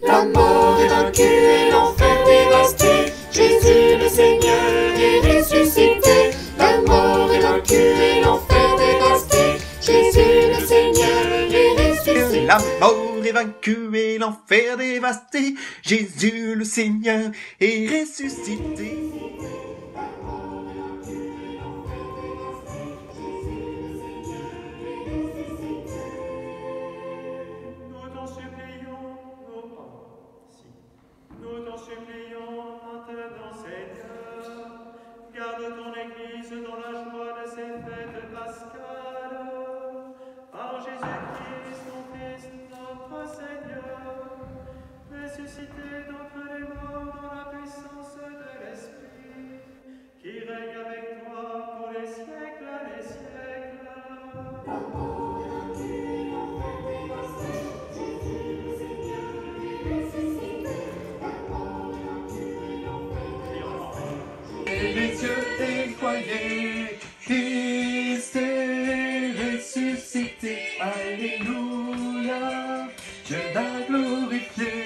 La mort est vaincue et l'enfer dévasté. Jésus le Seigneur est ressuscité. La mort est vaincue et l'enfer dévasté. Jésus le Seigneur est ressuscité. La mort est vaincue et l'enfer dévasté. Jésus le Seigneur est ressuscité. Ressuscité, Alléluia, Dieu l'a glorifié,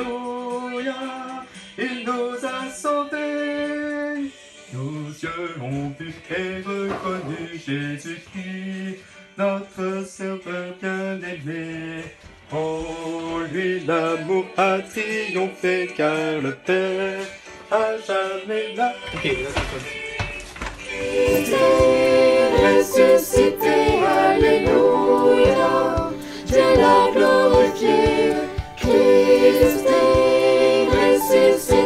Alléluia, il nous a sauvés. Nos yeux ont vu et reconnu Jésus-Christ, notre Sauveur bien-aimé. En lui l'amour a triomphé car le Père a jamais la... Ressuscité. Francis.